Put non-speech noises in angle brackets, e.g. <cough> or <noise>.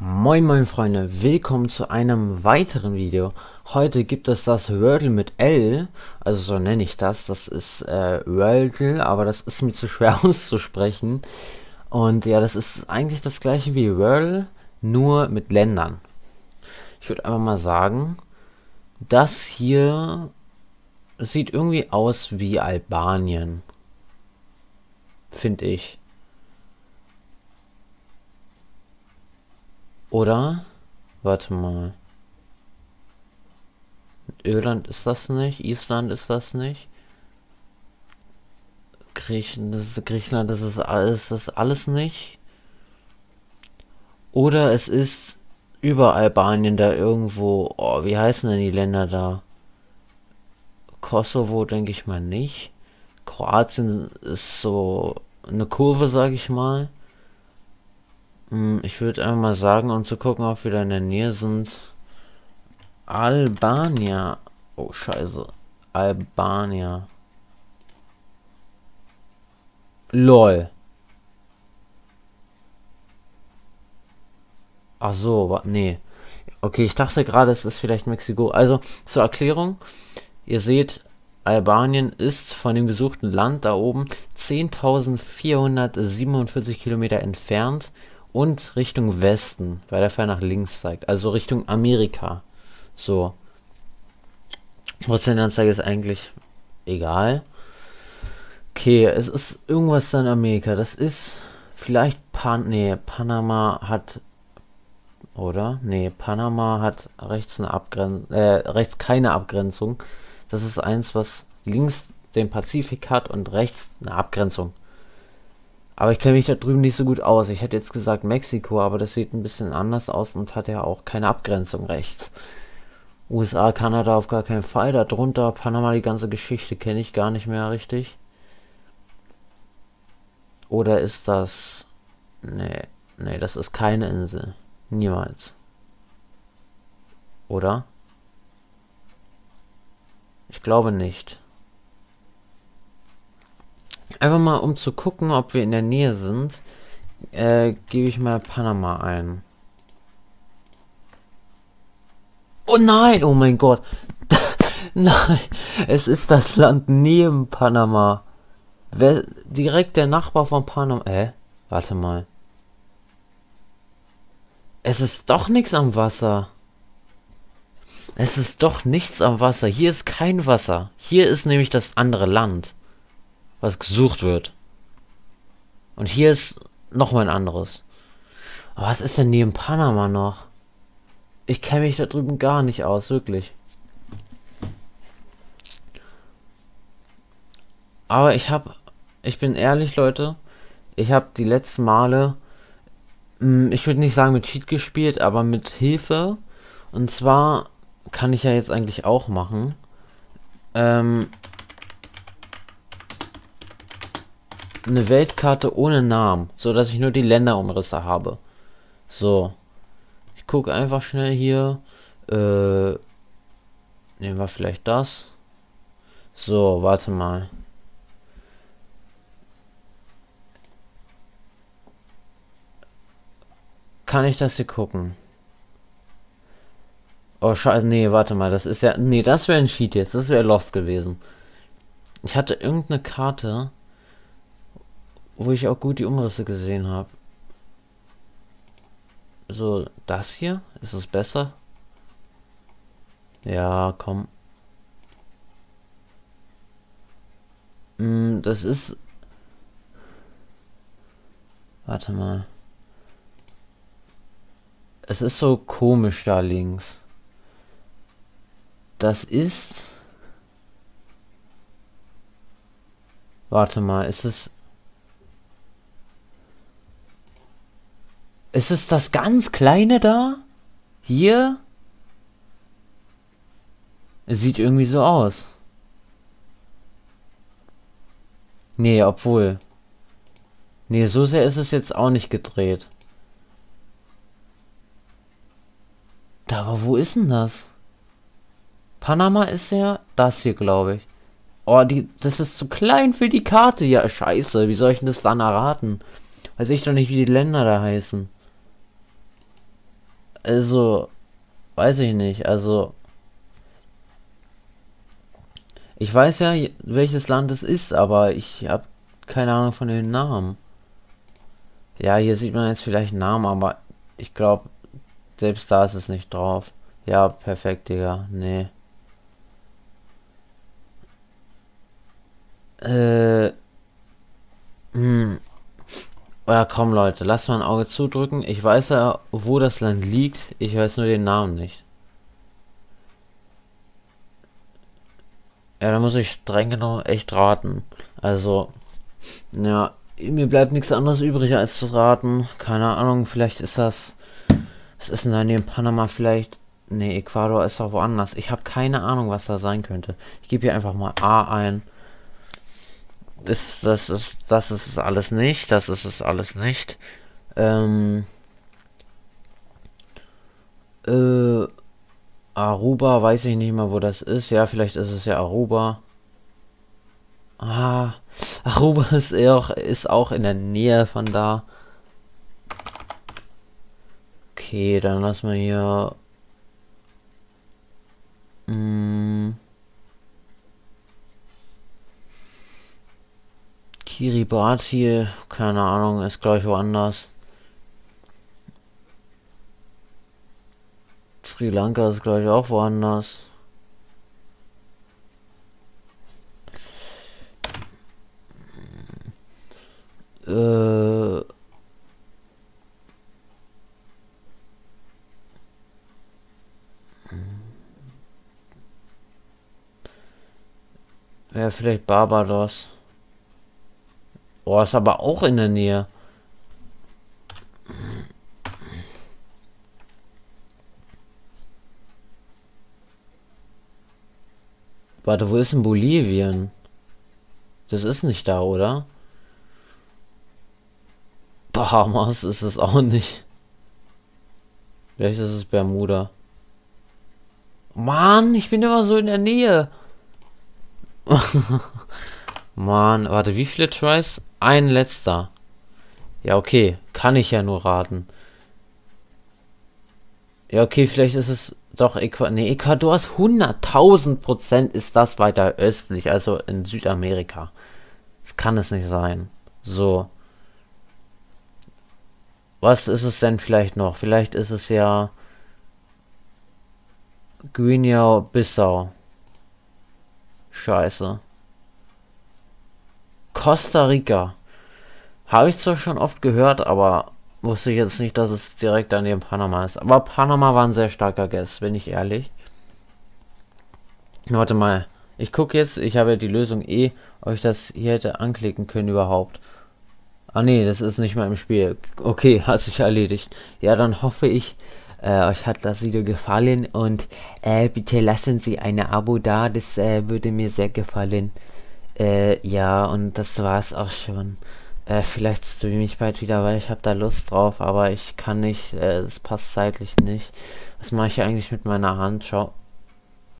Moin moin Freunde, willkommen zu einem weiteren Video. Heute gibt es das Wordle mit L, also so nenne ich das, das ist äh, Wordle, aber das ist mir zu schwer <laughs> auszusprechen. Und ja, das ist eigentlich das gleiche wie Wordle, nur mit Ländern. Ich würde einfach mal sagen, das hier sieht irgendwie aus wie Albanien. Finde ich. Oder? Warte mal. Irland ist das nicht, Island ist das nicht. Griechen, das Griechenland, das ist alles, das ist alles nicht. Oder es ist über Albanien da irgendwo, oh, wie heißen denn die Länder da? Kosovo denke ich mal nicht. Kroatien ist so eine Kurve, sage ich mal. Hm, ich würde einfach mal sagen, um zu gucken, ob wir da in der Nähe sind. Albania. Oh, scheiße. Albania. LOL. Ach so, nee. Okay, ich dachte gerade, es ist vielleicht Mexiko. Also, zur Erklärung. Ihr seht, Albanien ist von dem gesuchten Land da oben 10.447 Kilometer entfernt und Richtung Westen, weil der Pfeil nach links zeigt. Also Richtung Amerika. So. Prozentanzeige ist eigentlich egal. Okay, es ist irgendwas in Amerika. Das ist vielleicht Pan. Nee, Panama hat. Oder? Nee, Panama hat rechts eine Abgrenzung. Äh, rechts keine Abgrenzung. Das ist eins, was links den Pazifik hat und rechts eine Abgrenzung. Aber ich kenne mich da drüben nicht so gut aus. Ich hätte jetzt gesagt Mexiko, aber das sieht ein bisschen anders aus und hat ja auch keine Abgrenzung rechts. USA, Kanada auf gar keinen Fall. Darunter Panama, die ganze Geschichte kenne ich gar nicht mehr richtig. Oder ist das... Nee, nee, das ist keine Insel. Niemals. Oder? Ich glaube nicht. Einfach mal, um zu gucken, ob wir in der Nähe sind, äh, gebe ich mal Panama ein. Oh nein, oh mein Gott. <laughs> nein, es ist das Land neben Panama. Wer, direkt der Nachbar von Panama. Äh, warte mal. Es ist doch nichts am Wasser. Es ist doch nichts am Wasser. Hier ist kein Wasser. Hier ist nämlich das andere Land was gesucht wird. Und hier ist noch mal ein anderes. Aber was ist denn neben Panama noch? Ich kenne mich da drüben gar nicht aus, wirklich. Aber ich habe, ich bin ehrlich, Leute, ich habe die letzten Male, hm, ich würde nicht sagen mit Cheat gespielt, aber mit Hilfe. Und zwar kann ich ja jetzt eigentlich auch machen. Ähm, eine Weltkarte ohne Namen, so dass ich nur die Länderumrisse habe. So. Ich gucke einfach schnell hier. Äh, nehmen wir vielleicht das. So, warte mal. Kann ich das hier gucken? Oh, scheiße, nee, warte mal, das ist ja, nee, das wäre ein Cheat jetzt, das wäre Lost gewesen. Ich hatte irgendeine Karte, wo ich auch gut die Umrisse gesehen habe. So, das hier? Ist es besser? Ja, komm. Mm, das ist... Warte mal. Es ist so komisch da links. Das ist... Warte mal, ist es... Ist es das ganz kleine da? Hier? Sieht irgendwie so aus. Nee, obwohl. Nee, so sehr ist es jetzt auch nicht gedreht. Da, aber wo ist denn das? Panama ist ja das hier, glaube ich. Oh, die, das ist zu klein für die Karte. Ja, scheiße. Wie soll ich denn das dann erraten? Weiß ich doch nicht, wie die Länder da heißen. Also, weiß ich nicht. Also, ich weiß ja, welches Land es ist, aber ich habe keine Ahnung von den Namen. Ja, hier sieht man jetzt vielleicht Namen, aber ich glaube, selbst da ist es nicht drauf. Ja, perfekt, Digga. Nee. Äh. Oder komm, Leute, lasst mal ein Auge zudrücken. Ich weiß ja, wo das Land liegt. Ich weiß nur den Namen nicht. Ja, da muss ich streng genau echt raten. Also, ja, mir bleibt nichts anderes übrig als zu raten. Keine Ahnung, vielleicht ist das. Was ist denn da neben Panama vielleicht? Ne, Ecuador ist doch woanders. Ich habe keine Ahnung, was da sein könnte. Ich gebe hier einfach mal A ein. Das, das, ist, das ist es alles nicht. Das ist es alles nicht. Ähm. Äh. Aruba, weiß ich nicht mal, wo das ist. Ja, vielleicht ist es ja Aruba. Ah, <laughs> Aruba ist auch, ist auch in der Nähe von da. Okay, dann lassen wir hier. Hm, Kiribati, keine Ahnung, ist glaube ich woanders. Sri Lanka ist glaube ich auch woanders. Äh. Ja, vielleicht Barbados. Oh, ist aber auch in der Nähe. Warte, wo ist denn Bolivien? Das ist nicht da, oder? Bahamas ist es auch nicht. Vielleicht ist es Bermuda. Mann, ich bin immer so in der Nähe. <laughs> Mann, warte, wie viele Tries? Ein letzter. Ja, okay. Kann ich ja nur raten. Ja, okay, vielleicht ist es doch Ecuador. Nee, Ecuador ist 100.000 Prozent ist das weiter östlich, also in Südamerika. Das kann es nicht sein. So. Was ist es denn vielleicht noch? Vielleicht ist es ja Guinea-Bissau. Scheiße. Costa Rica. Habe ich zwar schon oft gehört, aber wusste ich jetzt nicht, dass es direkt daneben Panama ist. Aber Panama war ein sehr starker Guess, bin ich ehrlich. Warte mal. Ich gucke jetzt, ich habe die Lösung eh, ob ich das hier hätte anklicken können überhaupt. Ah nee, das ist nicht mal im Spiel. Okay, <laughs> hat sich erledigt. Ja, dann hoffe ich, äh, euch hat das Video gefallen und äh, bitte lassen Sie ein Abo da, das äh, würde mir sehr gefallen. Äh, ja, und das war's auch schon. Äh, vielleicht streame ich bald wieder, weil ich habe da Lust drauf, aber ich kann nicht, äh, es passt zeitlich nicht. Was mache ich eigentlich mit meiner Hand? Schau.